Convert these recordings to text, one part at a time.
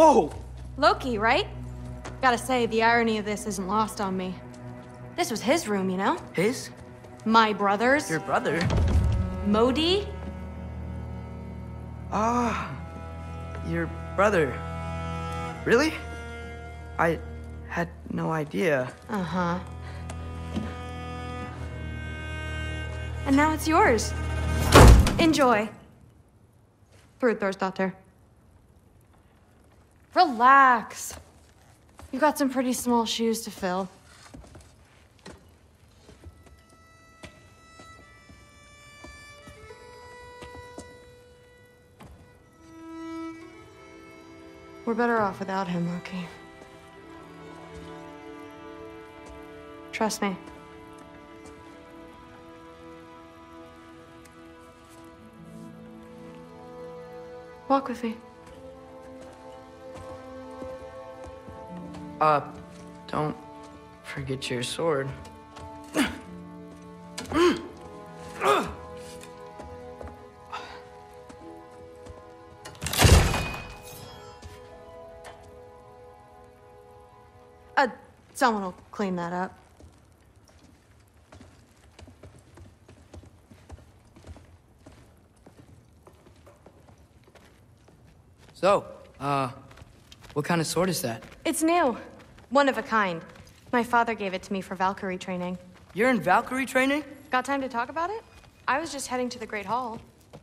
Whoa! Loki, right? Gotta say, the irony of this isn't lost on me. This was his room, you know? His? My brother's. Your brother? Modi? Ah, your brother. Really? I had no idea. Uh-huh. And now it's yours. Enjoy. Thrud Thor's daughter. Relax. You've got some pretty small shoes to fill. We're better off without him, Loki. Trust me. Walk with me. Uh, don't forget your sword. Uh, someone will clean that up. So, uh, what kind of sword is that? It's new. One of a kind. My father gave it to me for Valkyrie training. You're in Valkyrie training? Got time to talk about it? I was just heading to the Great Hall.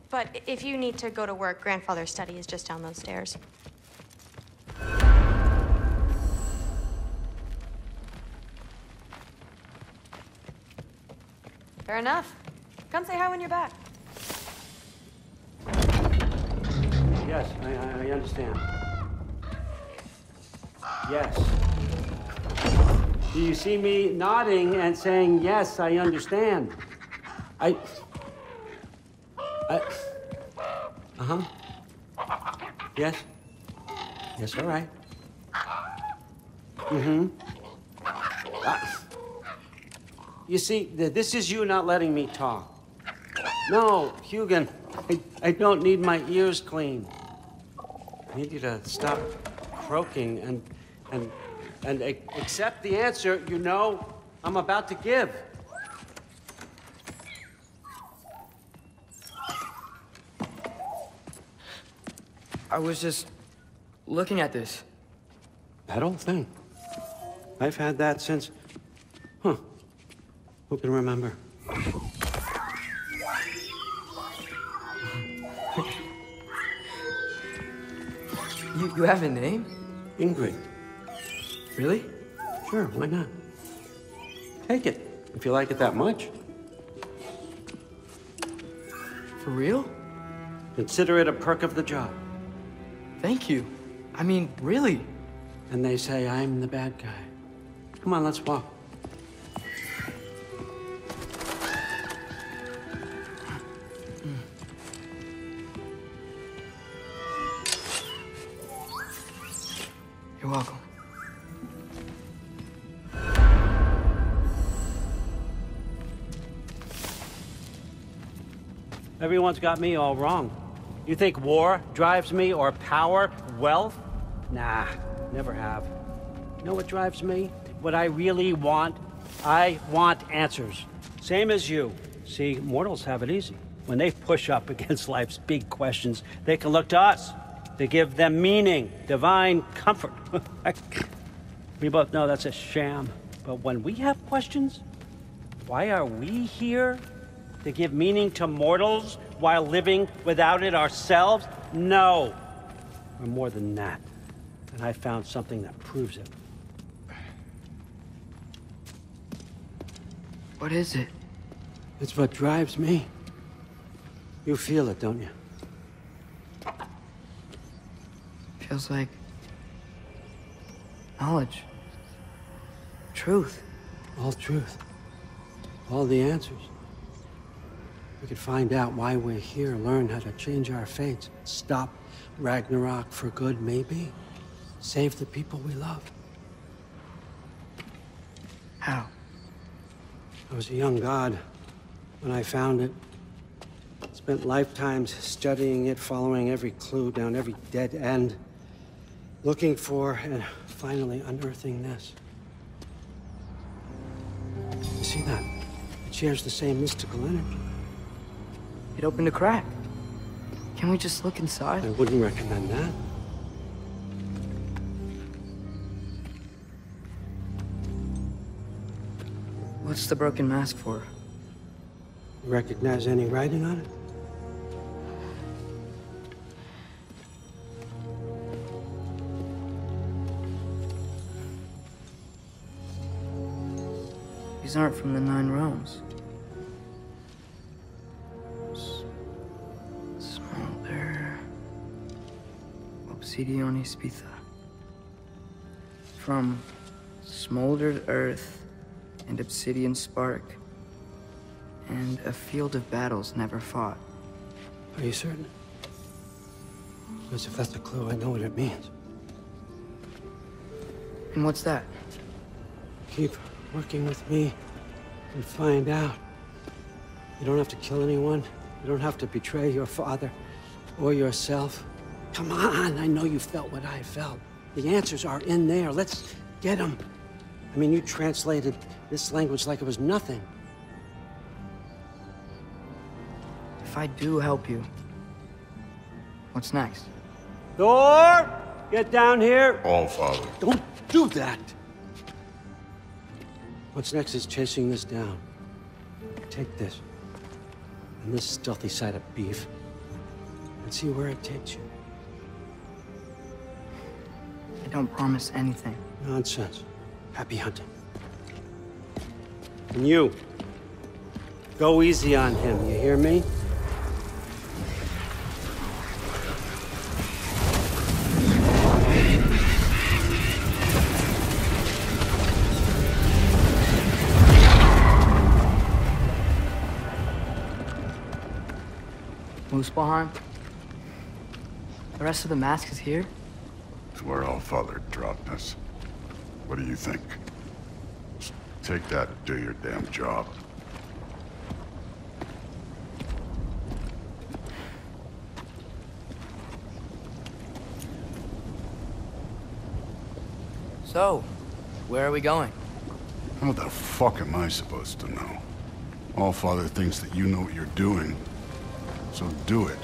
But if you need to go to work, grandfather's study is just down those stairs. Fair enough. Come say hi when you're back. Yes, I, I understand. Yes. Do you see me nodding and saying, yes, I understand? I... I... Uh-huh. Yes? Yes, all right. Mm-hmm. Uh, you see, this is you not letting me talk. No, Huginn, I, I don't need my ears cleaned. I need you to stop croaking and, and, and accept the answer you know I'm about to give. I was just looking at this. That old thing. I've had that since... Huh. Who can remember? You, you have a name? Ingrid. Really? Sure, why not? Take it, if you like it that much. For real? Consider it a perk of the job. Thank you. I mean, really. And they say I'm the bad guy. Come on, let's walk. You're welcome. Everyone's got me all wrong. You think war drives me, or power, wealth? Nah, never have. You know what drives me? What I really want? I want answers. Same as you. See, mortals have it easy. When they push up against life's big questions, they can look to us to give them meaning, divine comfort. we both know that's a sham. But when we have questions, why are we here? To give meaning to mortals while living without it ourselves? No. We're more than that. And I found something that proves it. What is it? It's what drives me. You feel it, don't you? Feels like knowledge, truth. All truth. All the answers. We could find out why we're here, learn how to change our fates, stop Ragnarok for good, maybe. Save the people we love. How? I was a young god when I found it. Spent lifetimes studying it, following every clue down every dead end. looking for and finally unearthing this. You see that? It shares the same mystical energy. It opened a crack. Can we just look inside? I wouldn't recommend that. What's the broken mask for? You recognize any writing on it? These aren't from the Nine Realms. Obsidione Spitha. From smoldered earth and obsidian spark. And a field of battles never fought. Are you certain? Because if that's a clue, I know what it means. And what's that? Keep working with me and find out. You don't have to kill anyone. You don't have to betray your father or yourself. Come on, I know you felt what I felt. The answers are in there. Let's get them. I mean, you translated this language like it was nothing. If I do help you, what's next? Thor, get down here. All father. Don't do that. What's next is chasing this down. Take this and this stealthy side of beef and see where it takes you. I don't promise anything. Nonsense. Happy hunting. And you, go easy on him, you hear me? Muspelheim? The rest of the mask is here? It's where all father dropped us. What do you think? Just take that and do your damn job. So, where are we going? How the fuck am I supposed to know? All father thinks that you know what you're doing. So do it.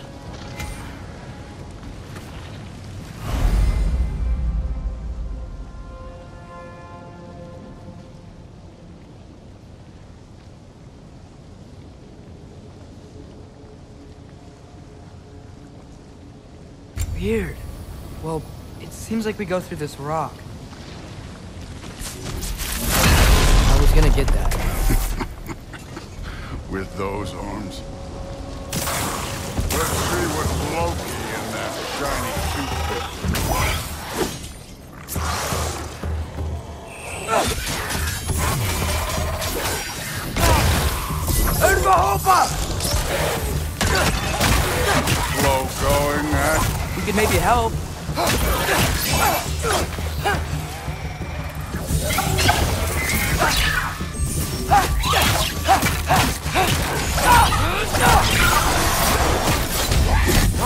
Weird. Well, it seems like we go through this rock. I was gonna get that. With those arms. Let's see what's Loki in that shiny toothpick. Slow going, huh? Could maybe help.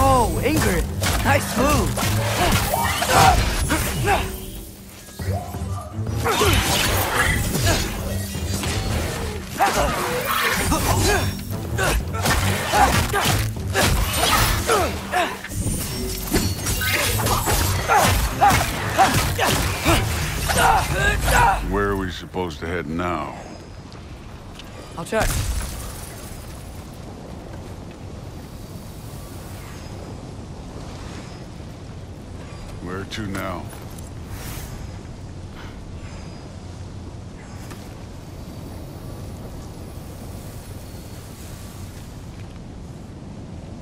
Oh, Ingrid. Nice move. Supposed to head now? I'll check. Where to now?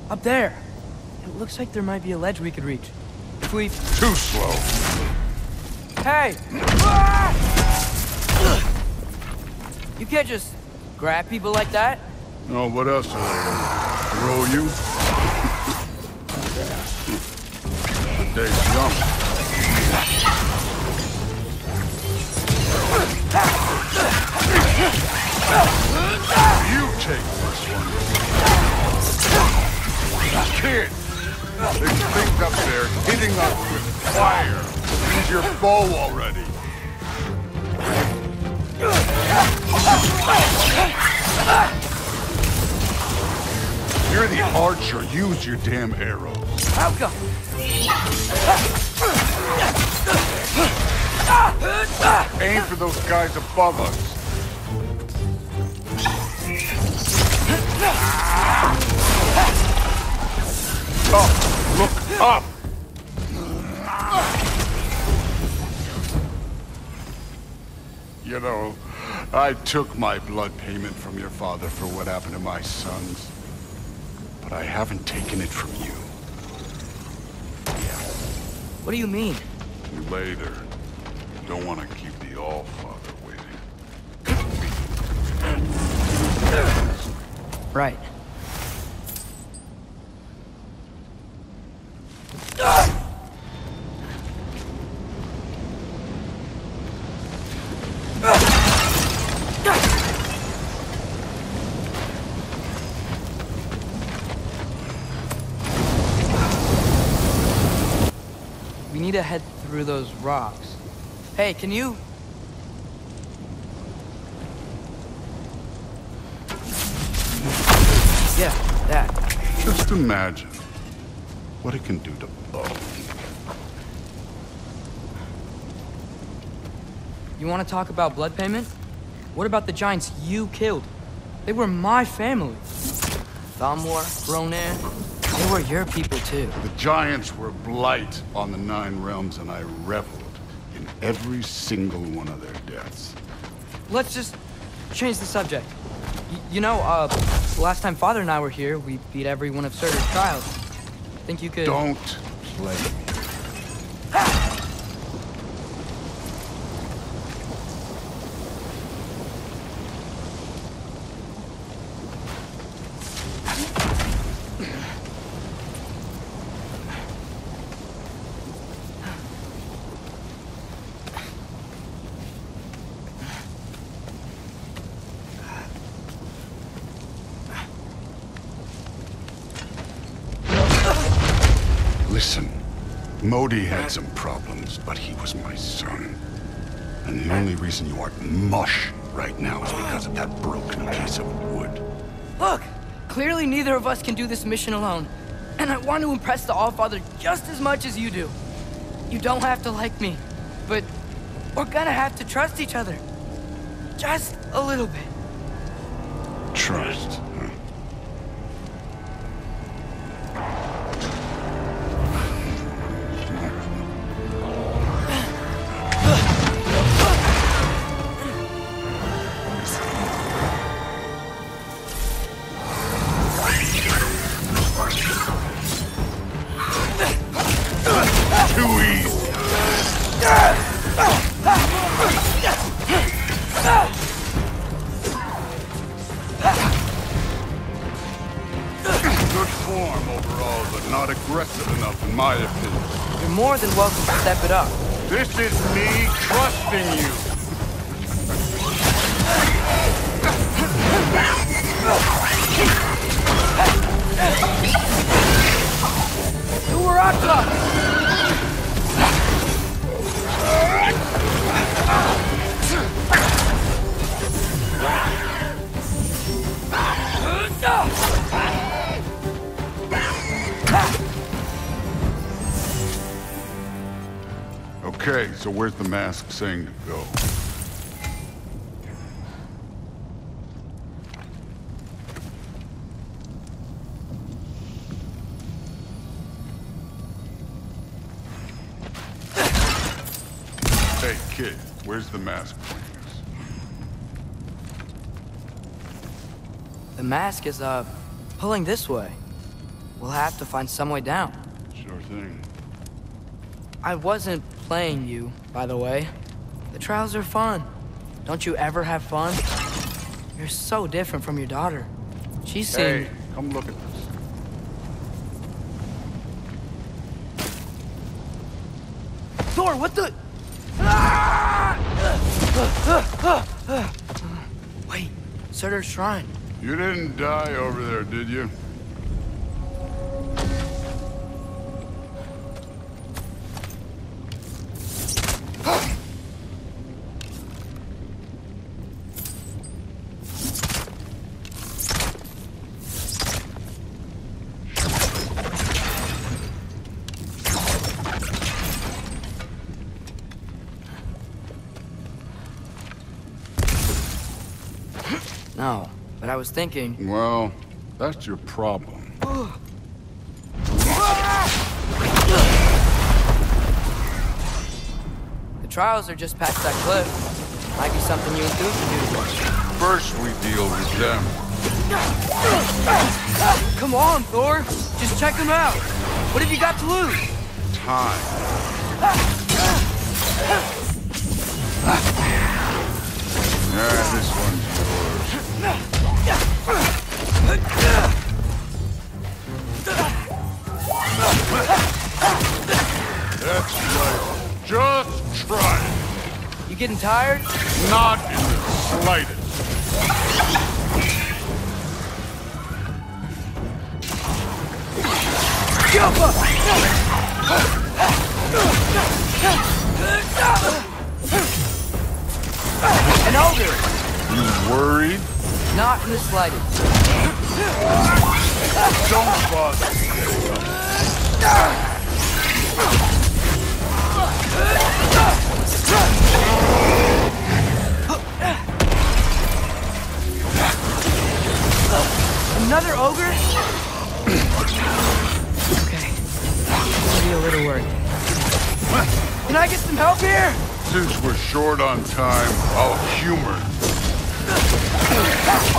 Up there. It looks like there might be a ledge we could reach. If we... Too slow. Hey! You can't just grab people like that. Oh, what else are they Throw you? They jump. You take this one. Kid, there's things up there hitting us with fire. Where's your bow already? Archer. Use your damn arrows. I'll go. Aim for those guys above us. Up! Look up! You know, I took my blood payment from your father for what happened to my sons. But I haven't taken it from you. What do you mean? Later. Don't want to keep the All-Father waiting. Right. To head through those rocks. Hey, can you... Yeah, that. Just imagine what it can do to bone. You want to talk about blood payment? What about the giants you killed? They were my family. Thamur, Ronan, they were your people too. The giants were blight on the Nine Realms, and I reveled in every single one of their deaths. Let's just change the subject. Y you know, uh, last time Father and I were here, we beat every one of Surtur's trials. Think you could... Don't play me. Listen, Modi had some problems, but he was my son. And the only reason you aren't mush right now is because of that broken piece of wood. Look! Clearly neither of us can do this mission alone. And I want to impress the Allfather just as much as you do. You don't have to like me, but we're gonna have to trust each other. Just a little bit. Trust. Up. This is me trusting you. Uraraka! Okay, so where's the mask saying to go? Hey, kid, where's the mask pointing us? The mask is, uh, pulling this way. We'll have to find some way down. Sure thing. I wasn't playing you, by the way. The trials are fun. Don't you ever have fun? You're so different from your daughter. She seemed... Hey, come look at this. Thor, what the... Wait, Surtur's shrine. You didn't die over there, did you? No, but I was thinking, Well, that's your problem. the trials are just past that cliff. Might be something you and Duke can do. First we deal with them. Come on, Thor! Just check them out! What have you got to lose? Time. Yeah, this one's. That's right. Just try it. You getting tired? Not in the slightest. An ogre! You worried? Not in the slightest. Don't bother. Another ogre? okay. Maybe a little worried. Can I get some help here? Since we're short on time, I'll humor. Neat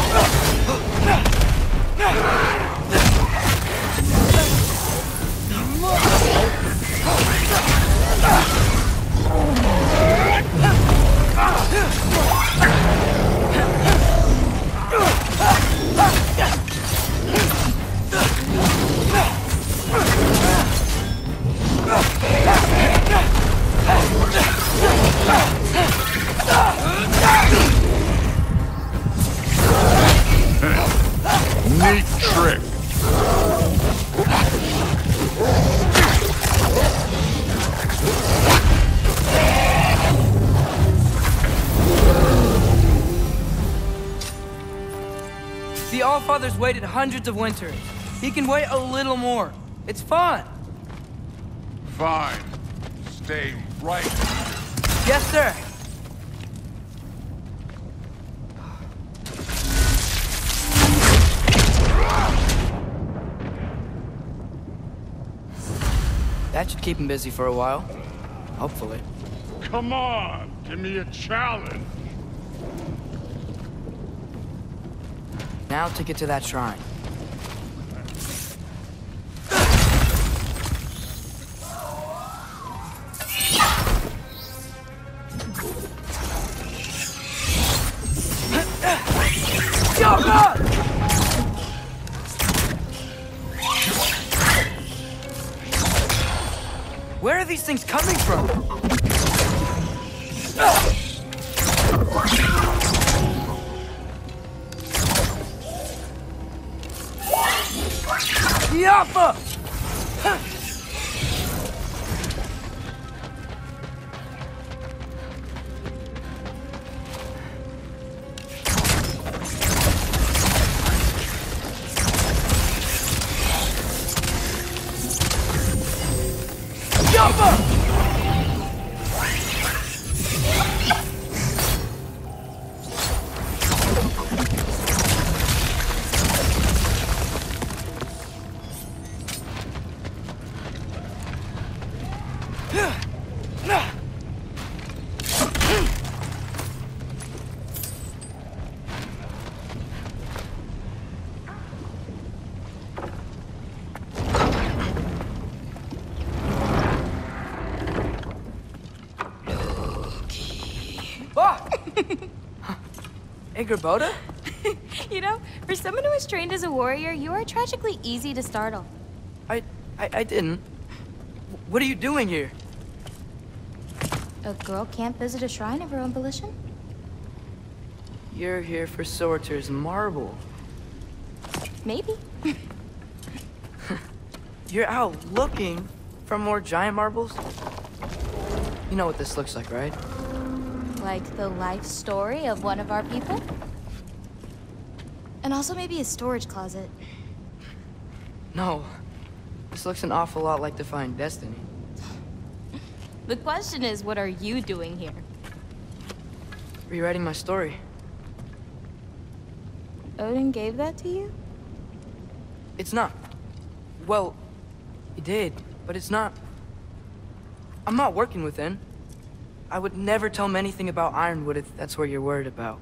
waited hundreds of winters. He can wait a little more. It's fun. Fine. Stay right. here. Yes, sir. That should keep him busy for a while. Hopefully. Come on, give me a challenge. Now to get to that shrine. Yappa! Angrboda? You know, for someone who is trained as a warrior, you are tragically easy to startle. I, I, I didn't. What are you doing here? A girl can't visit a shrine of her own volition? You're here for Surtur's marble. Maybe. You're out looking for more giant marbles? You know what this looks like, right? Like the life story of one of our people? And also maybe a storage closet. No. This looks an awful lot like Defying Destiny. The question is, what are you doing here? Rewriting my story. Odin gave that to you? It's not. Well, he did, but it's not. I'm not working with him. I would never tell him anything about Ironwood if that's what you're worried about.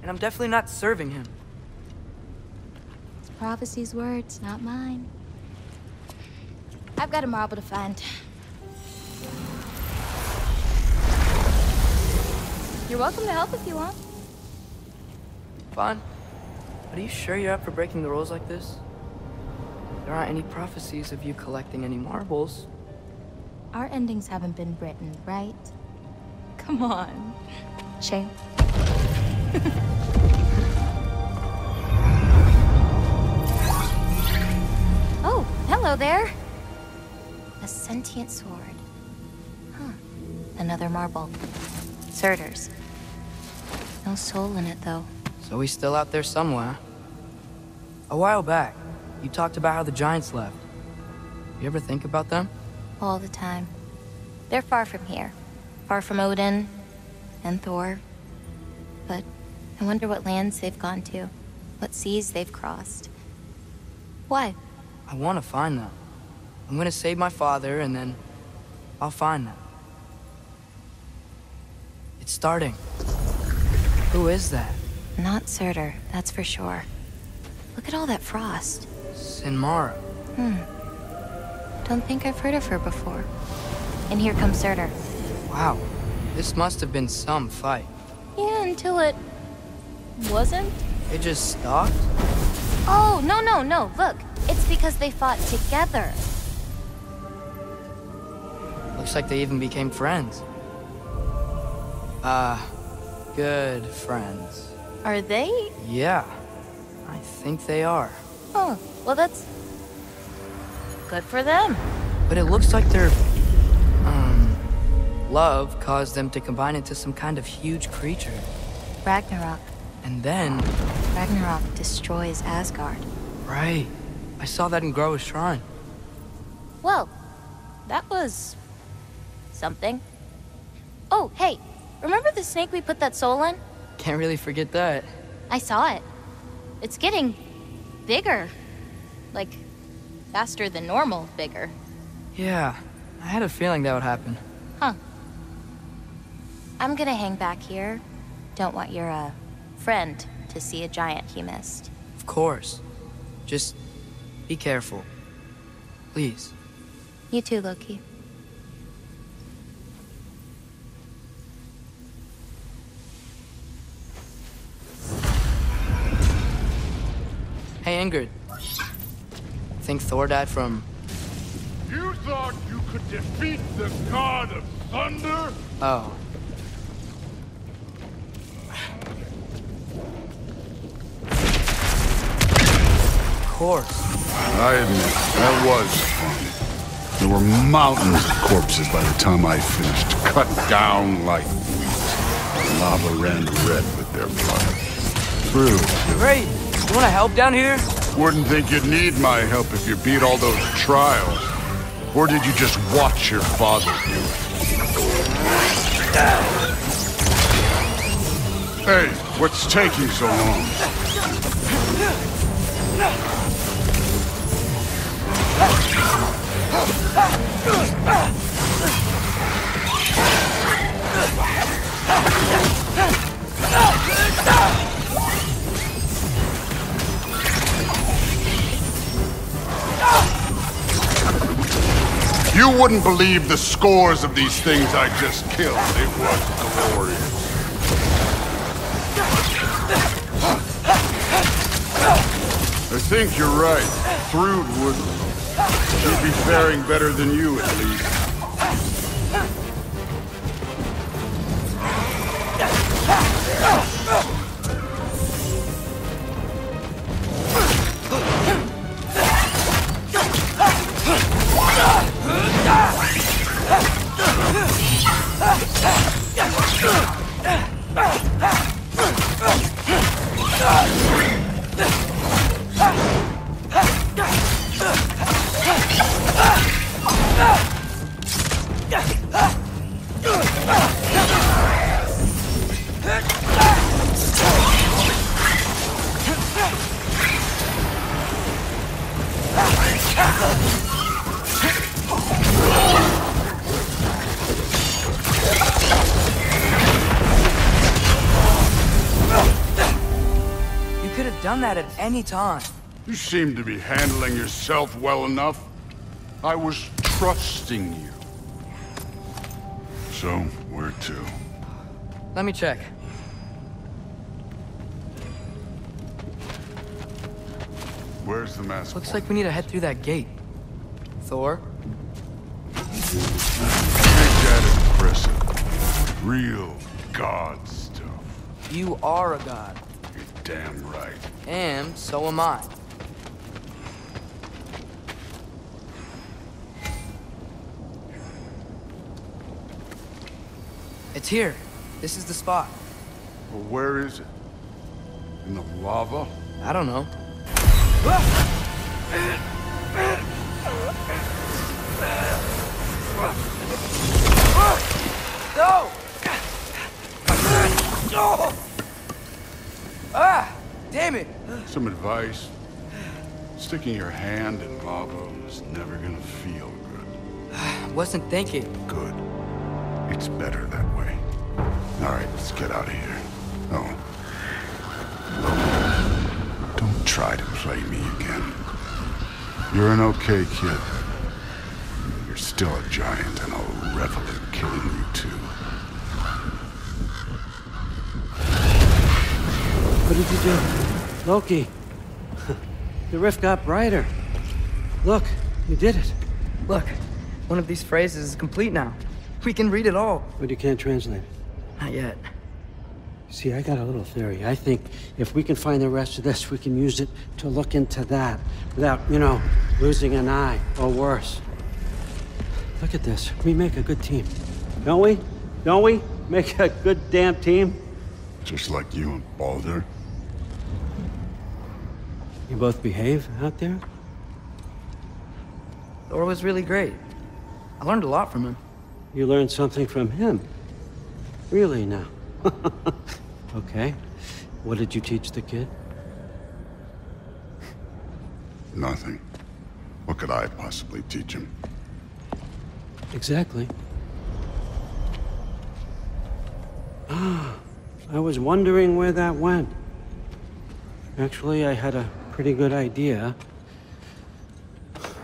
And I'm definitely not serving him. It's prophecy's words, not mine. I've got a marble to find. You're welcome to help if you want. Fine. But are you sure you're up for breaking the rules like this? There aren't any prophecies of you collecting any marbles. Our endings haven't been written, right? Come on. Shane. oh, hello there. A sentient sword. Huh. Another marble. Surtur's. No soul in it, though. So he's still out there somewhere. A while back, you talked about how the Giants left. You ever think about them? All the time. They're far from here. Far from Odin and Thor. But I wonder what lands they've gone to. What seas they've crossed. Why? I want to find them. I'm gonna save my father, and then I'll find them. It's starting. Who is that? Not Surtur, that's for sure. Look at all that frost. Sinmara. Hmm. Don't think I've heard of her before. And here comes Surtur. Wow. This must have been some fight. Yeah, until it... wasn't? It just stopped? Oh, no, no, no, look. It's because they fought together. Looks like they even became friends. Ah, good friends. Are they? Yeah, I think they are. Oh, well that's... good for them. But it looks like their, um, love caused them to combine into some kind of huge creature. Ragnarok. And then, Ragnarok destroys Asgard. right, I saw that in Groa's shrine. Well, that was... something. Oh, hey, remember the snake we put that soul in? Can't really forget that. I saw it. It's getting bigger. Like, faster than normal bigger. Yeah, I had a feeling that would happen. Huh. I'm gonna hang back here. Don't want your, uh, friend to see a giant he missed. Of course. Just be careful. Please. You too, Loki. Hey, Ingrid. Think Thor died from. You thought you could defeat the god of thunder? Oh. Of course. I admit, that was fun. There were mountains of corpses by the time I finished, cut down like weeds. Lava ran red with their blood. True. Great. You want to help down here? Wouldn't think you'd need my help if you beat all those trials. Or did you just watch your father do it? Hey, what's taking so long? You wouldn't believe the scores of these things I just killed. It was glorious. I think you're right. Thrud would... She'd be faring better than you, at least. You could have done that at any time. You seem to be handling yourself well enough. I was trusting you. So, where to? Let me check. Where's the mask? Looks like we need to head through that gate. Thor? Ain't that impressive? Real god stuff. You are a god. You're damn right. And so am I. It's here. This is the spot. Well, where is it? In the lava? I don't know. No! Ah! Damn it! Some advice? Sticking your hand in lava is never gonna feel good. I wasn't thinking. Good. It's better that way. All right, let's get out of here. Oh. Don't try to play me again. You're an okay kid. You're still a giant, and I'll revel in killing you too. What did you do? Loki. the rift got brighter. Look, you did it. Look, one of these phrases is complete now. We can read it all. But you can't translate it. Not yet. See, I got a little theory. I think if we can find the rest of this, we can use it to look into that without, you know, losing an eye or worse. Look at this. We make a good team. Don't we? Don't we? Make a good damn team? Just like you and Baldur. You both behave out there? Thor was really great. I learned a lot from him. You learned something from him. Really now? okay. What did you teach the kid? Nothing. What could I possibly teach him? Exactly. Ah, I was wondering where that went. Actually, I had a pretty good idea.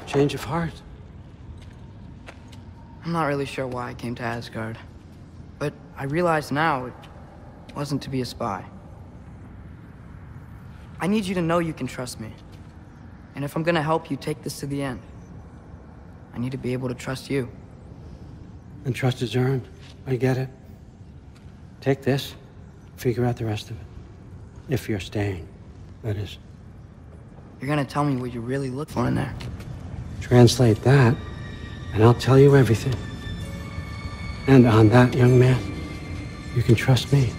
Change of heart. I'm not really sure why I came to Asgard. But I realize now it wasn't to be a spy. I need you to know you can trust me. And if I'm gonna help you take this to the end, I need to be able to trust you. And trust is earned. I get it. Take this, figure out the rest of it. If you're staying, that is. You're gonna tell me what you really look for in there. Translate that, and I'll tell you everything. And on that, young man, you can trust me.